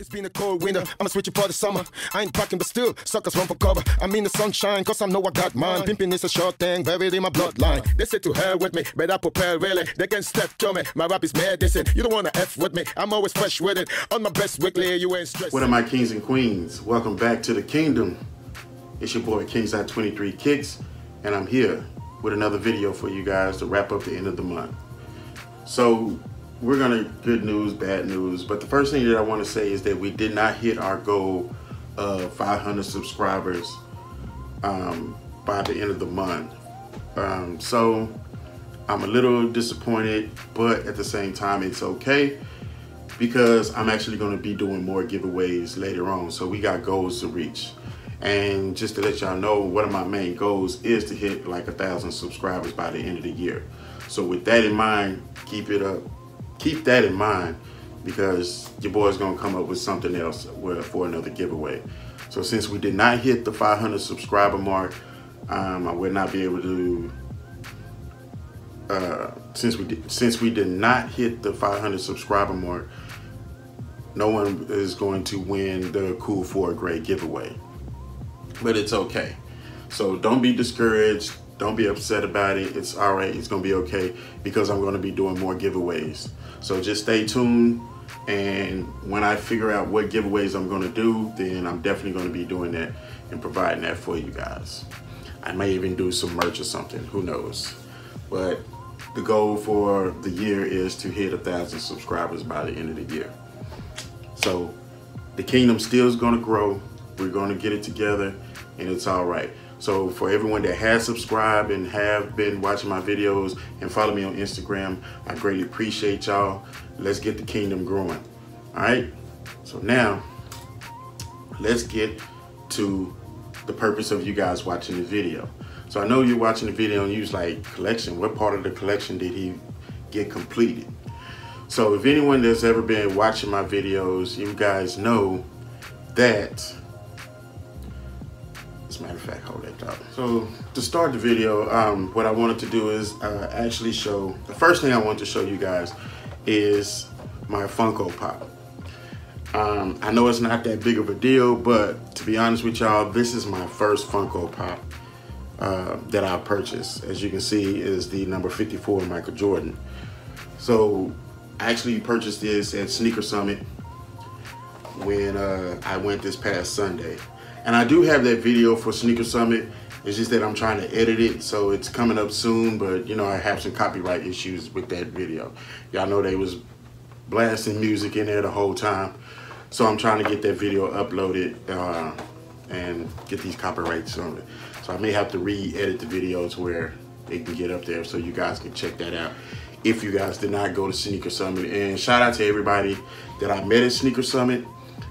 It's been a cold winter, I'ma switch it for the summer. I ain't packing, but still, suckers run for cover. I'm in the sunshine, cause I know I got mine. Pimping is a short thing, buried in my bloodline. They say to hell with me, but I prepare really. They can step to me, my rap is medicine. You don't wanna F with me, I'm always fresh with it. On my best weekly, you ain't stressed. What are my kings and queens? Welcome back to the kingdom. It's your boy Kingside 23 Kicks, and I'm here with another video for you guys to wrap up the end of the month. So we're gonna good news, bad news. But the first thing that I want to say is that we did not hit our goal of 500 subscribers um, by the end of the month. Um, so I'm a little disappointed, but at the same time, it's okay because I'm actually to be doing more giveaways later on. So we got goals to reach. And just to let y'all know, one of my main goals is to hit like a thousand subscribers by the end of the year. So with that in mind, keep it up keep that in mind because your boy's gonna come up with something else for another giveaway. So since we did not hit the 500 subscriber mark, um, I would not be able to. Uh, since we did, since we did not hit the 500 subscriber mark, no one is going to win the Cool Four Grade giveaway. But it's okay. So don't be discouraged. Don't be upset about it. It's all right. It's going to be okay because I'm going to be doing more giveaways. So just stay tuned. And when I figure out what giveaways I'm going to do, then I'm definitely going to be doing that and providing that for you guys. I may even do some merch or something. Who knows? But the goal for the year is to hit a thousand subscribers by the end of the year. So the kingdom still is going to grow. We're going to get it together and it's all right. So for everyone that has subscribed and have been watching my videos and follow me on Instagram, I greatly appreciate y'all. Let's get the kingdom growing. All right. So now let's get to the purpose of you guys watching the video. So I know you're watching the video and you're like, collection, what part of the collection did he get completed? So if anyone that's ever been watching my videos, you guys know that as a matter of fact, hold that thought. So to start the video, um, what I wanted to do is uh, actually show, the first thing I want to show you guys is my Funko Pop. Um, I know it's not that big of a deal, but to be honest with y'all, this is my first Funko Pop uh, that I purchased. As you can see, is the number 54 Michael Jordan. So I actually purchased this at Sneaker Summit when uh, I went this past Sunday. And I do have that video for Sneaker Summit. It's just that I'm trying to edit it, so it's coming up soon, but you know, I have some copyright issues with that video. Y'all know they was blasting music in there the whole time. So I'm trying to get that video uploaded uh, and get these copyrights on it. So I may have to re-edit the videos where they can get up there so you guys can check that out if you guys did not go to Sneaker Summit. And shout out to everybody that I met at Sneaker Summit.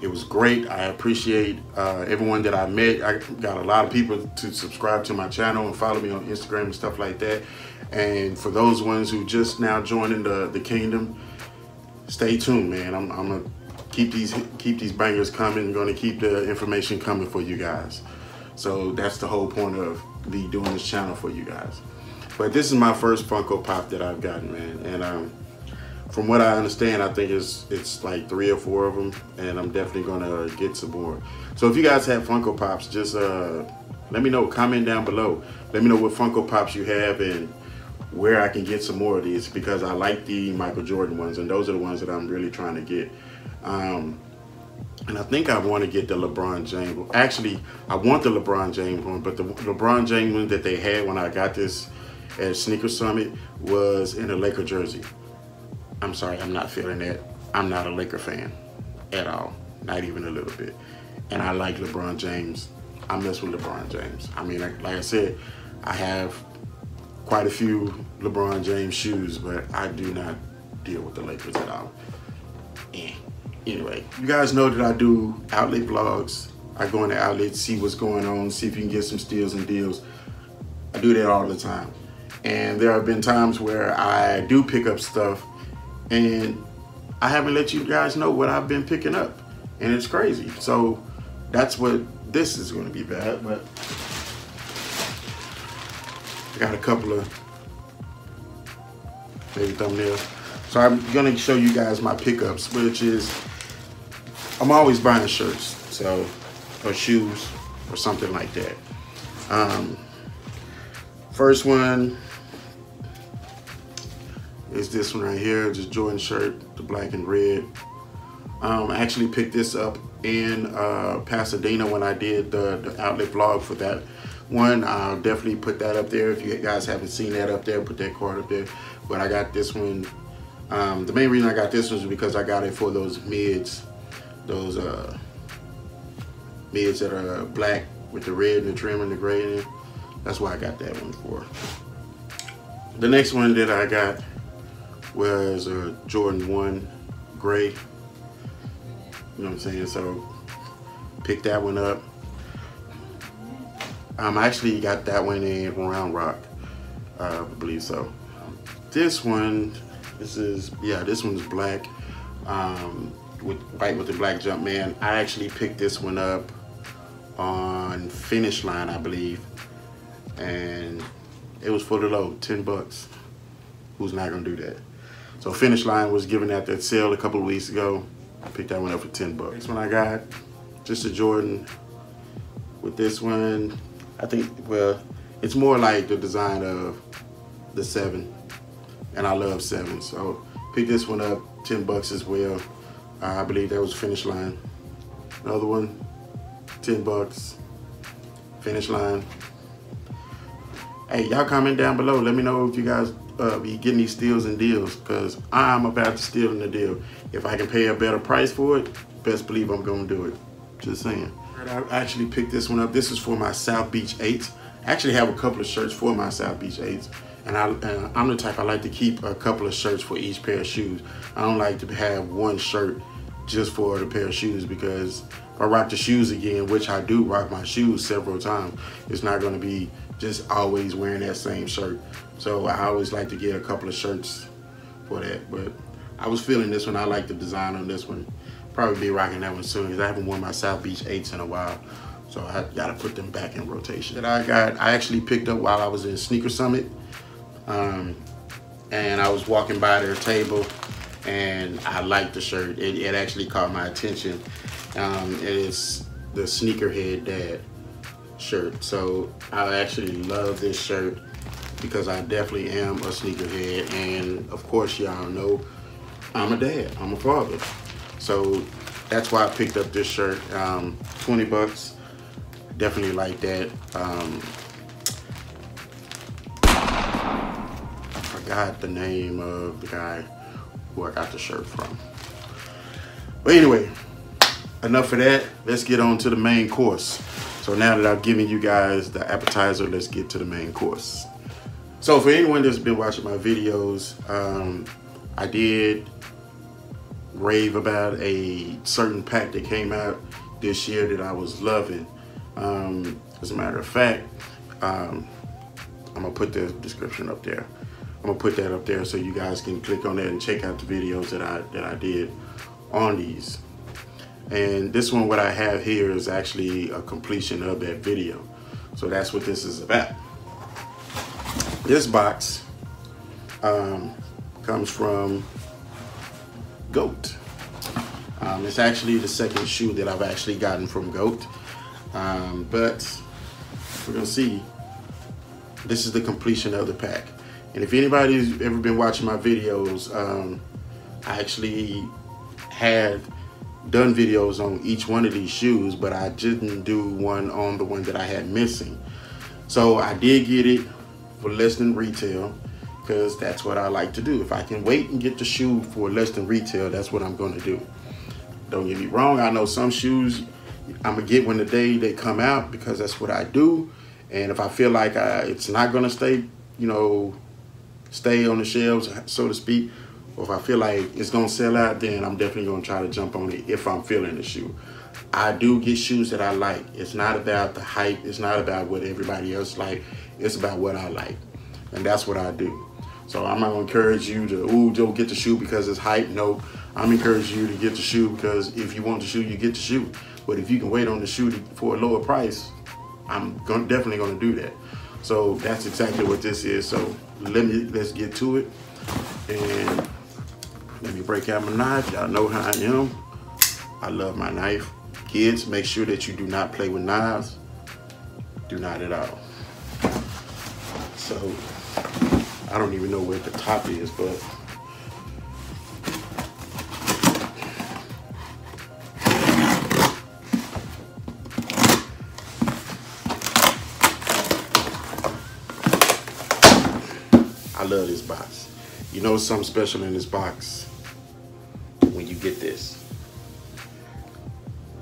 It was great. I appreciate uh, everyone that I met. I got a lot of people to subscribe to my channel and follow me on Instagram and stuff like that. And for those ones who just now joining the, the kingdom, stay tuned, man. I'm, I'm gonna keep these keep these bangers coming. I'm gonna keep the information coming for you guys. So that's the whole point of me doing this channel for you guys. But this is my first Funko Pop that I've gotten, man. And um, from what I understand, I think it's it's like three or four of them, and I'm definitely gonna get some more. So if you guys have Funko Pops, just uh, let me know. Comment down below. Let me know what Funko Pops you have and where I can get some more of these because I like the Michael Jordan ones, and those are the ones that I'm really trying to get. Um, and I think I want to get the LeBron James. Actually, I want the LeBron James one, but the LeBron James one that they had when I got this at Sneaker Summit was in a Laker jersey. I'm sorry, I'm not feeling that. I'm not a Laker fan at all, not even a little bit. And I like LeBron James. I mess with LeBron James. I mean, like, like I said, I have quite a few LeBron James shoes, but I do not deal with the Lakers at all. Eh. Anyway, you guys know that I do outlet vlogs. I go in the outlet, see what's going on, see if you can get some steals and deals. I do that all the time. And there have been times where I do pick up stuff and I haven't let you guys know what I've been picking up. And it's crazy. So that's what this is going to be bad, but I got a couple of maybe thumbnails. So I'm going to show you guys my pickups, which is I'm always buying shirts, so or shoes or something like that. Um, first one is this one right here, just Jordan shirt, the black and red. Um, I actually picked this up in uh, Pasadena when I did the, the, outlet vlog for that one. I'll definitely put that up there. If you guys haven't seen that up there, put that card up there. But I got this one. Um, the main reason I got this one is because I got it for those mids, those uh, mids that are black with the red and the trim and the gray in it. That's why I got that one for. The next one that I got was a Jordan 1 gray. You know what I'm saying? So pick that one up. Um, I actually got that one in Round Rock, uh, I believe so. This one, this is, yeah, this one's black um, with white with the black Jumpman. I actually picked this one up on Finish Line, I believe. And it was for the low, 10 bucks. Who's not gonna do that? So Finish Line was given that that sale a couple of weeks ago. I picked that one up for 10 bucks. Next one I got, just a Jordan with this one. I think, well, it's more like the design of the seven. And I love seven. So pick this one up, 10 bucks as well. Uh, I believe that was Finish Line. Another one, 10 bucks. Finish Line. Hey, y'all comment down below. Let me know if you guys uh, be getting these steals and deals because I'm about to steal in the deal. If I can pay a better price for it, best believe I'm gonna do it. Just saying. I actually picked this one up. This is for my South Beach 8s. I actually have a couple of shirts for my South Beach 8s. And, I, I'm the type I like to keep a couple of shirts for each pair of shoes. I don't like to have one shirt just for the pair of shoes because if I rock the shoes again, which I do rock my shoes several times, it's not gonna be just always wearing that same shirt. So I always like to get a couple of shirts for that. But I was feeling this one. I like the design on this one. Probably be rocking that one soon because I haven't worn my South Beach 8s in a while. So I gotta put them back in rotation. That I got, I actually picked up while I was in Sneaker Summit. Um, and I was walking by their table and I liked the shirt. It, it actually caught my attention. Um, it is the Sneakerhead Dad shirt. So I actually love this shirt because I definitely am a sneakerhead. And of course, y'all know I'm a dad, I'm a father. So that's why I picked up this shirt. Um, 20 bucks, definitely like that. Um, I forgot the name of the guy who I got the shirt from. But anyway, enough of that. Let's get on to the main course. So now that I've given you guys the appetizer, let's get to the main course. So for anyone that's been watching my videos, um, I did rave about a certain pack that came out this year that I was loving. Um, as a matter of fact, um, I'm gonna put the description up there. I'm gonna put that up there so you guys can click on that and check out the videos that I that I did on these. And this one, what I have here is actually a completion of that video. So that's what this is about. This box um, comes from GOAT. Um, it's actually the second shoe that I've actually gotten from GOAT. Um, but we're gonna see, this is the completion of the pack. And if anybody's ever been watching my videos, um, I actually had done videos on each one of these shoes, but I didn't do one on the one that I had missing. So I did get it for less than retail because that's what I like to do. If I can wait and get the shoe for less than retail, that's what I'm going to do. Don't get me wrong. I know some shoes I'm to get when the day they come out because that's what I do. And if I feel like I, it's not going to stay, you know, stay on the shelves, so to speak, or if I feel like it's going to sell out, then I'm definitely going to try to jump on it if I'm feeling the shoe. I do get shoes that I like. It's not about the hype. It's not about what everybody else like. It's about what I like. And that's what I do. So I'm not gonna encourage you to, ooh, don't get the shoe because it's hype. No, I'm encouraging you to get the shoe because if you want the shoe, you get the shoe. But if you can wait on the shoe for a lower price, I'm gonna, definitely gonna do that. So that's exactly what this is. So let me, let's get to it. And let me break out my knife. Y'all know how I am. I love my knife. Kids, make sure that you do not play with knives. Do not at all. So, I don't even know where the top is, but I love this box. You know something special in this box get this.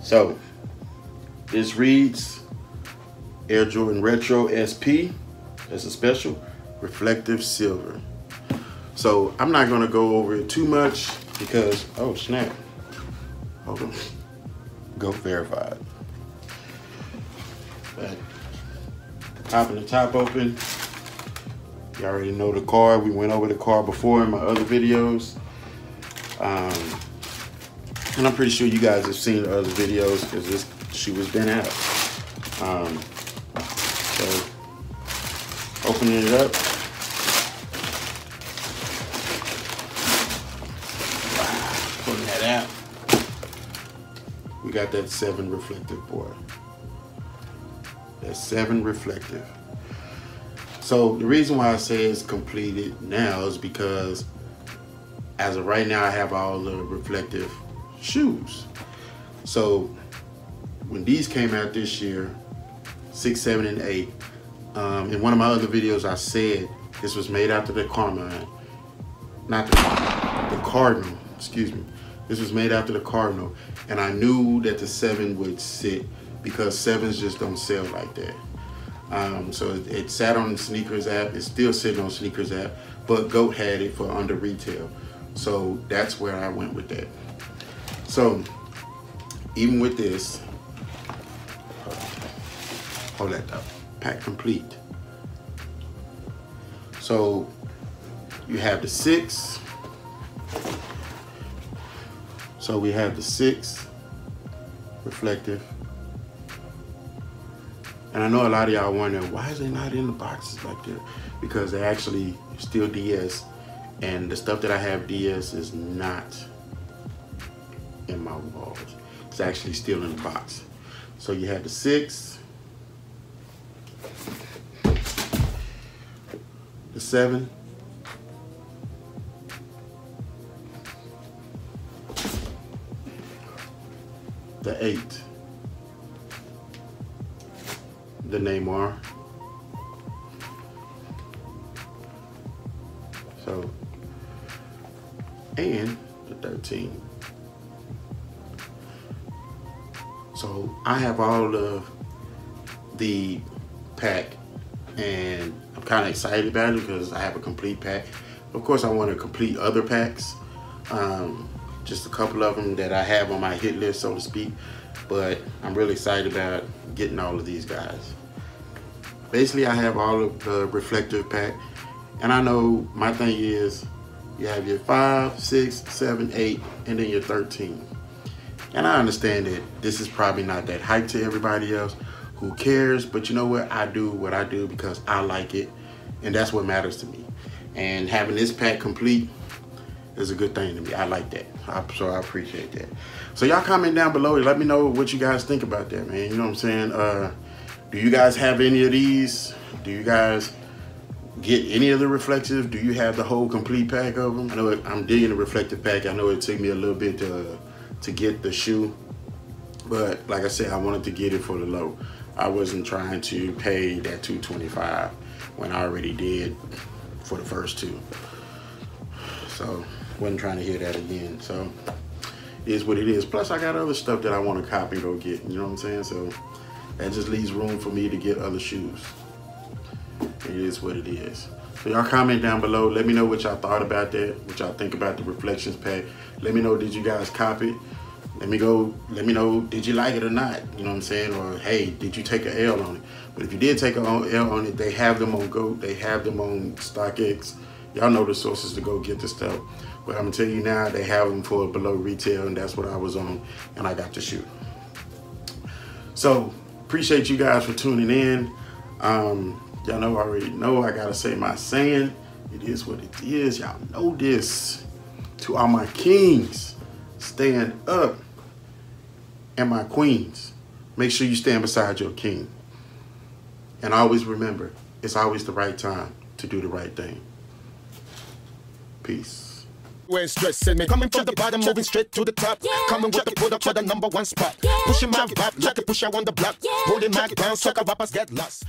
So, this reads Air Jordan Retro SP. That's a special reflective silver. So I'm not gonna go over it too much because, oh snap. Hold on. GOAT verified. But popping the top open, you already know the car. We went over the car before in my other videos. Um, and I'm pretty sure you guys have seen the other videos because this shoe has been out. Um, so, opening it up. Pulling that out. We got that 7 reflective board. That 7 reflective. So the reason why I say it's completed now is because as of right now, I have all the reflective shoes. So when these came out this year, six, seven, and eight, um, in one of my other videos, I said this was made after the Carmine, not the, the Cardinal, excuse me. This was made after the Cardinal, and I knew that the seven would sit because sevens just don't sell like that. Um, so it, it, sat on the sneakers app. It's still sitting on sneakers app, but Goat had it for under retail. So that's where I went with that. So even with this, hold that up, pack complete. So you have the six. So we have the six reflective and I know a lot of y'all wondering, why is they not in the boxes like that? Because they actually still DS. And the stuff that I have DS is not in my walls. It's actually still in the box. So you have the six, the seven, the eight, the Neymar. So, and the 13. So I have all of the pack and I'm kind of excited about it because I have a complete pack. Of course, I want to complete other packs. Um, just a couple of them that I have on my hit list, so to speak. But I'm really excited about getting all of these guys basically I have all of the reflective pack. And I know my thing is you have your five, six, seven, eight, and then your 13. And I understand that this is probably not that hype to everybody else. Who cares? But you know what? I do what I do because I like it. And that's what matters to me. And having this pack complete is a good thing to me. I like that. I, so I appreciate that. So y'all comment down below. And let me know what you guys think about that, man. You know what I'm saying? Uh, do you guys have any of these? Do you guys get any of the reflective? Do you have the whole complete pack of them? I know I'm digging the reflective pack. I know it took me a little bit to, to get the shoe, but like I said, I wanted to get it for the low. I wasn't trying to pay that 225 when I already did for the first two. So wasn't trying to hear that again. So is what it is. Plus I got other stuff that I want to copy or get, you know what I'm saying? So that just leaves room for me to get other shoes. It is what it is. So y'all comment down below. Let me know what y'all thought about that, what y'all think about the reflections pack. Let me know, did you guys copy? Let me go, let me know, did you like it or not? You know what I'm saying? Or hey, did you take an L on it? But if you did take an L on it, they have them on GOAT, they have them on StockX. Y'all know the sources to go get the stuff. But I'm gonna tell you now, they have them for below retail, and that's what I was on, and I got to shoot. So appreciate you guys for tuning in. Um, y'all know I already know I gotta say my saying. It is what it is. Y'all know this. To all my kings, stand up and my queens, make sure you stand beside your king. And always remember, it's always the right time to do the right thing. Peace. When stressing me, coming from the bottom, moving straight to the top. Yeah. Coming with the product for the number one spot. Yeah. Pushing my vibe like a pusher on the block. Yeah. Holding my ground, sucker rappers get lost.